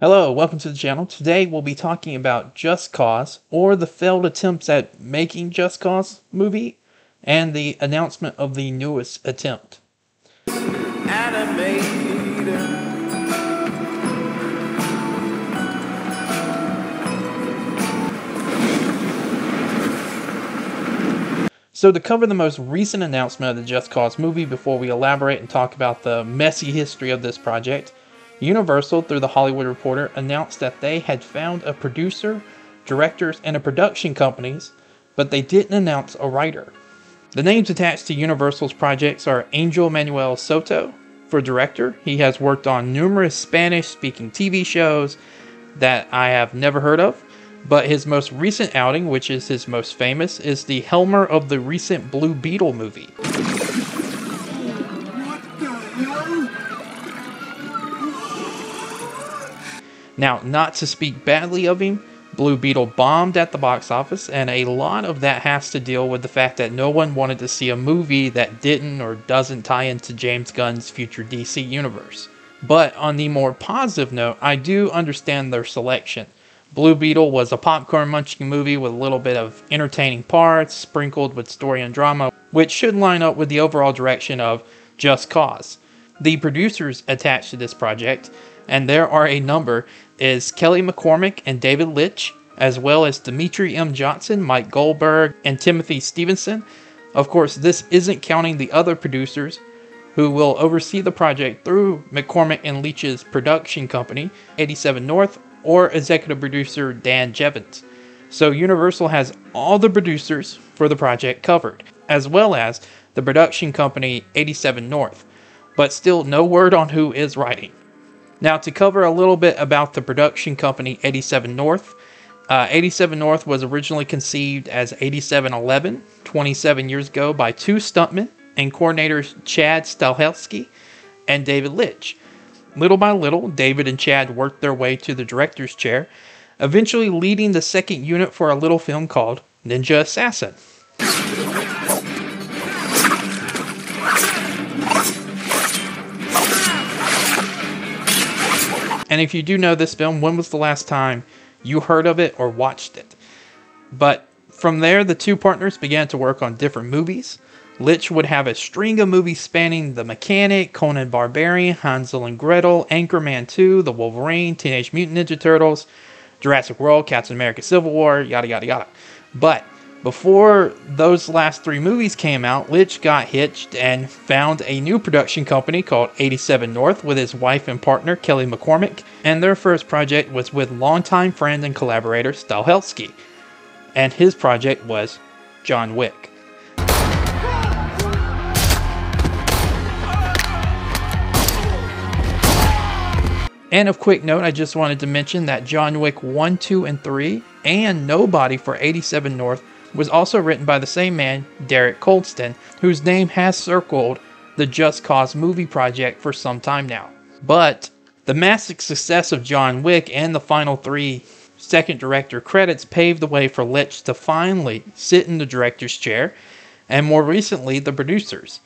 Hello, welcome to the channel. Today we'll be talking about Just Cause, or the failed attempts at making Just Cause movie, and the announcement of the newest attempt. So to cover the most recent announcement of the Just Cause movie before we elaborate and talk about the messy history of this project, Universal, through the Hollywood Reporter, announced that they had found a producer, directors, and a production companies, but they didn't announce a writer. The names attached to Universal's projects are Angel Manuel Soto for director. He has worked on numerous Spanish speaking TV shows that I have never heard of, but his most recent outing, which is his most famous, is the Helmer of the recent Blue Beetle movie. Now, not to speak badly of him, Blue Beetle bombed at the box office, and a lot of that has to deal with the fact that no one wanted to see a movie that didn't or doesn't tie into James Gunn's future DC universe. But on the more positive note, I do understand their selection. Blue Beetle was a popcorn munching movie with a little bit of entertaining parts, sprinkled with story and drama, which should line up with the overall direction of Just Cause. The producers attached to this project, and there are a number, is Kelly McCormick and David Leitch, as well as Dimitri M. Johnson, Mike Goldberg, and Timothy Stevenson. Of course, this isn't counting the other producers who will oversee the project through McCormick and Leitch's production company, 87 North, or executive producer Dan Jevons. So Universal has all the producers for the project covered, as well as the production company 87 North, but still no word on who is writing. Now, to cover a little bit about the production company 87 North, uh, 87 North was originally conceived as 8711 27 years ago by two stuntmen and coordinators Chad Stahelski and David Leitch. Little by little, David and Chad worked their way to the director's chair, eventually leading the second unit for a little film called Ninja Assassin. And if you do know this film, when was the last time you heard of it or watched it? But from there, the two partners began to work on different movies. Leitch would have a string of movies spanning The Mechanic, Conan Barbarian, Hansel and Gretel, Anchorman 2, The Wolverine, Teenage Mutant Ninja Turtles, Jurassic World, Captain America Civil War, yada yada yada. But before those last three movies came out, Leitch got hitched and found a new production company called 87 North with his wife and partner Kelly McCormick, and their first project was with longtime friend and collaborator Stahelski, and his project was John Wick. And of quick note, I just wanted to mention that John Wick 1, 2, and 3, and Nobody for 87 North was also written by the same man, Derek Kolstad, whose name has circled the Just Cause movie project for some time now. But the massive success of John Wick and the final three second director credits paved the way for Leitch to finally sit in the director's chair, and more recently, the producers.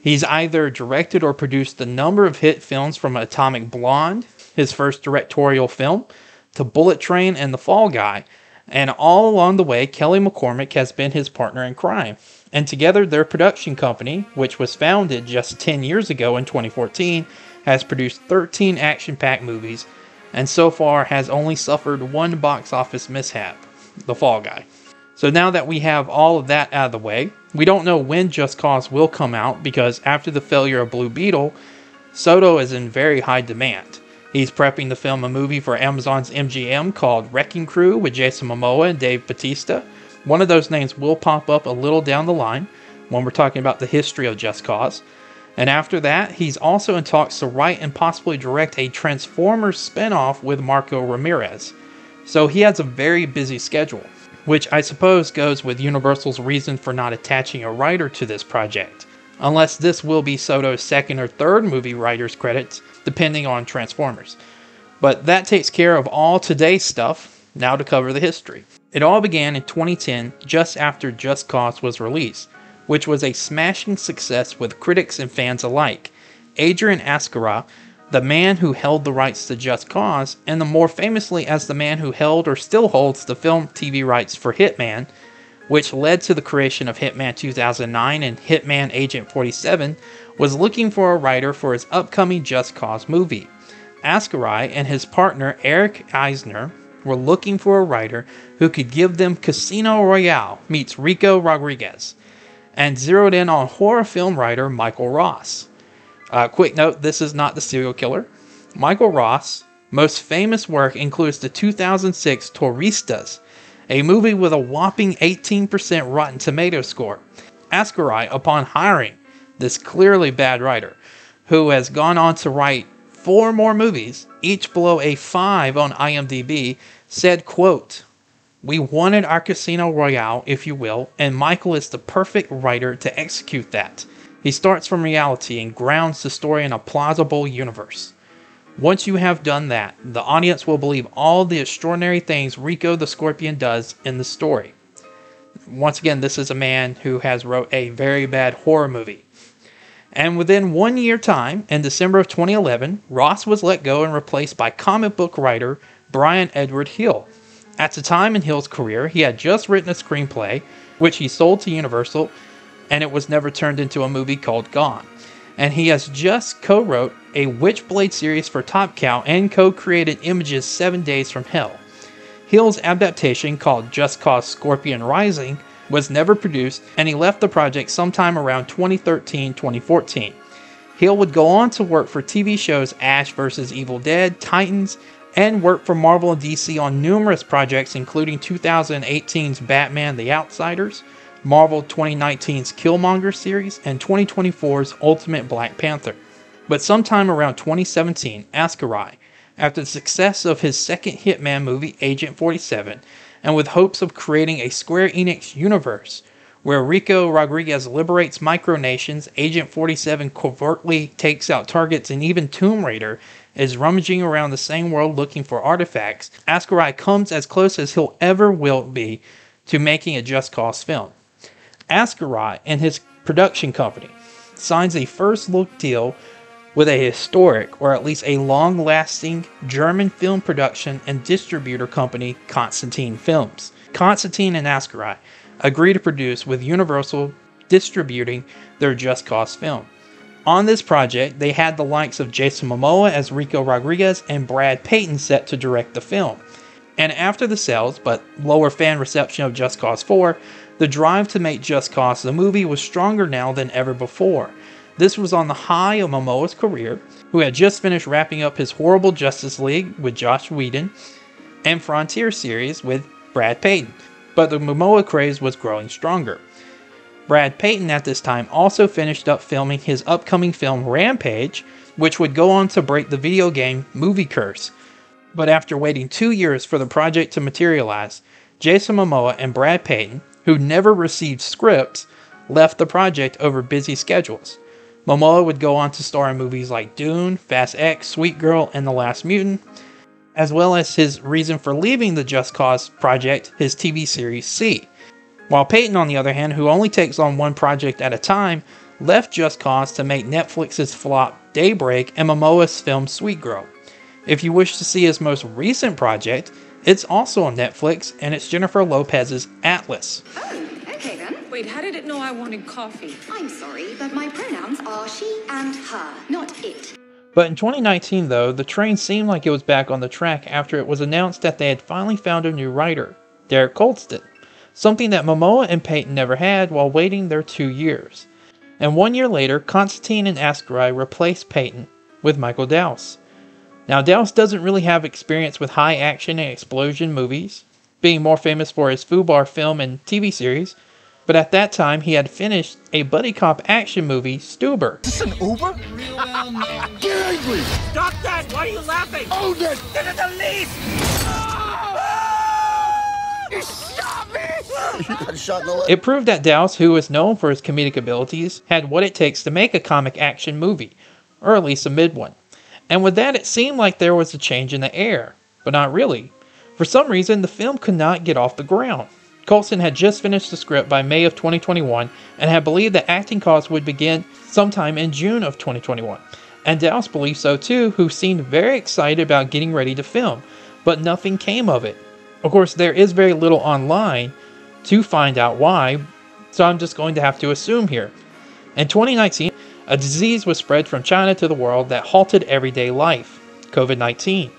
He's either directed or produced a number of hit films from Atomic Blonde, his first directorial film, to Bullet Train and The Fall Guy, and all along the way, Kelly McCormick has been his partner in crime. And together, their production company, which was founded just 10 years ago in 2014, has produced 13 action packed movies and so far has only suffered one box office mishap The Fall Guy. So now that we have all of that out of the way, we don't know when Just Cause will come out because after the failure of Blue Beetle, Soto is in very high demand. He's prepping to film a movie for Amazon's MGM called Wrecking Crew with Jason Momoa and Dave Bautista. One of those names will pop up a little down the line when we're talking about the history of Just Cause. And after that, he's also in talks to write and possibly direct a Transformers spinoff with Marco Ramirez. So he has a very busy schedule, which I suppose goes with Universal's reason for not attaching a writer to this project unless this will be Soto's second or third movie writer's credits, depending on Transformers. But that takes care of all today's stuff. Now to cover the history. It all began in 2010, just after Just Cause was released, which was a smashing success with critics and fans alike. Adrian Askari, the man who held the rights to Just Cause, and the more famously as the man who held or still holds the film TV rights for Hitman, which led to the creation of Hitman 2009 and Hitman Agent 47, was looking for a writer for his upcoming Just Cause movie. Askari and his partner Eric Eisner were looking for a writer who could give them Casino Royale meets Rico Rodriguez, and zeroed in on horror film writer Michael Ross. Uh, quick note this is not the serial killer. Michael Ross' most famous work includes the 2006 Turistas, a movie with a whopping 18% Rotten Tomato score. Askari, upon hiring this clearly bad writer, who has gone on to write four more movies, each below a 5 on IMDb, said, quote, We wanted our Casino Royale, if you will, and Michael is the perfect writer to execute that. He starts from reality and grounds the story in a plausible universe. Once you have done that, the audience will believe all the extraordinary things Rico the Scorpion does in the story. Once again, this is a man who has wrote a very bad horror movie. And within one year time, in December of 2011, Ross was let go and replaced by comic book writer Brian Edward Hill. At the time in Hill's career, he had just written a screenplay, which he sold to Universal and it was never turned into a movie called Gone. And he has just co wrote a Witchblade series for Top Cow and co created Image's Seven Days from Hell. Hill's adaptation, called Just Cause Scorpion Rising, was never produced, and he left the project sometime around 2013 2014. Hill would go on to work for TV shows Ash vs. Evil Dead, Titans, and work for Marvel and DC on numerous projects, including 2018's Batman The Outsiders, Marvel 2019's Killmonger series, and 2024's Ultimate Black Panther. But sometime around 2017, Askari, after the success of his second Hitman movie, Agent 47, and with hopes of creating a Square Enix universe where Rico Rodriguez liberates micronations, Agent 47 covertly takes out targets, and even Tomb Raider is rummaging around the same world looking for artifacts, Askari comes as close as he'll ever will be to making a Just Cause film. Askari and his production company signs a first look deal with a historic, or at least a long lasting, German film production and distributor company, Constantin Films. Constantin and Askari agree to produce with Universal distributing their Just Cause film. On this project, they had the likes of Jason Momoa as Rico Rodriguez and Brad Peyton set to direct the film. And after the sales, but lower fan reception of Just Cause 4, the drive to make Just Cause the movie was stronger now than ever before. This was on the high of Momoa's career, who had just finished wrapping up his horrible Justice League with Joss Whedon and Frontier series with Brad Peyton, but the Momoa craze was growing stronger. Brad Peyton at this time also finished up filming his upcoming film Rampage, which would go on to break the video game movie curse. But after waiting two years for the project to materialize, Jason Momoa and Brad Peyton who never received scripts, left the project over busy schedules. Momoa would go on to star in movies like Dune, Fast X, Sweet Girl, and The Last Mutant, as well as his reason for leaving the Just Cause project, his TV series See. While Peyton, on the other hand, who only takes on one project at a time, left Just Cause to make Netflix's flop Daybreak and Momoa's film Sweet Girl. If you wish to see his most recent project, it's also on Netflix, and it's Jennifer Lopez's Atlas. Oh, okay then. Wait, how did it know I wanted coffee? I'm sorry, but my pronouns are she and her, not it. But in 2019, though, the train seemed like it was back on the track after it was announced that they had finally found a new writer, Derek Kolstad, something that Momoa and Peyton never had while waiting their two years. And one year later, Constantine and Askari replaced Peyton with Michael Dowse. Now, Dowse doesn't really have experience with high action and explosion movies, being more famous for his Fubar film and TV series, but at that time he had finished a buddy cop action movie, Stuber. Is this an Uber? Get angry! Stop that! Why are you laughing? Own it! Get to the least! Ah! You shot me! you got shot in the leg. It proved that Dowse, who was known for his comedic abilities, had what it takes to make a comic action movie, or at least a mid one. And with that, it seemed like there was a change in the air, but not really. For some reason, the film could not get off the ground. Kolstad had just finished the script by May of 2021 and had believed that acting calls would begin sometime in June of 2021. and Dallas believed so too, who seemed very excited about getting ready to film, but nothing came of it. Of course, there is very little online to find out why, so I'm just going to have to assume here. In 2019, a disease was spread from China to the world that halted everyday life COVID 19.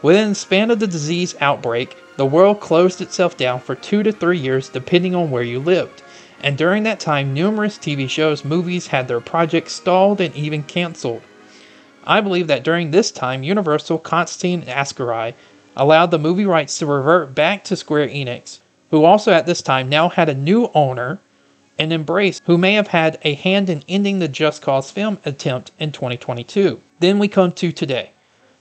Within the span of the disease outbreak, the world closed itself down for two to three years, depending on where you lived. And during that time, numerous TV shows, movies had their projects stalled and even canceled. I believe that during this time, Universal, Constantine, and allowed the movie rights to revert back to Square Enix, who also at this time now had a new owner and Embracer, who may have had a hand in ending the Just Cause film attempt in 2022. Then we come to today.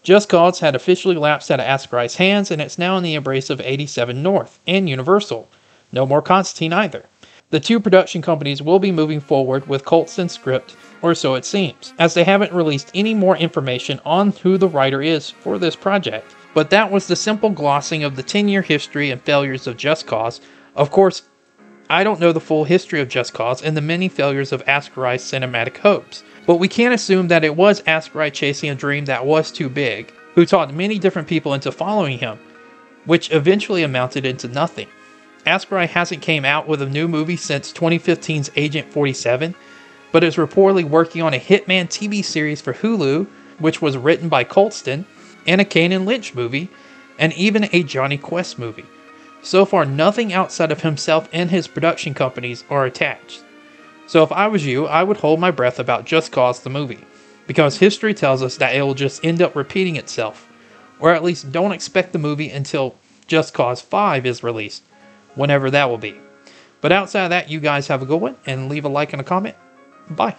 Just Cause had officially lapsed out of Askari's hands, and it's now in the embrace of 87 North and Universal. No more Constantine either. The two production companies will be moving forward with Kolstad's script, or so it seems, as they haven't released any more information on who the writer is for this project. But that was the simple glossing of the 10 year history and failures of Just Cause. Of course, I don't know the full history of Just Cause and the many failures of Askari's cinematic hopes, but we can't assume that it was Askari chasing a dream that was too big, who talked many different people into following him, which eventually amounted into nothing. Askari hasn't came out with a new movie since 2015's Agent 47, but is reportedly working on a Hitman TV series for Hulu, which was written by Kolstad, and a Kane and Lynch movie, and even a Jonny Quest movie. So far, nothing outside of himself and his production companies are attached. So if I was you, I would hold my breath about Just Cause the movie, because history tells us that it will just end up repeating itself, or at least don't expect the movie until Just Cause 5 is released, whenever that will be. But outside of that, you guys have a good one, and leave a like and a comment. Bye.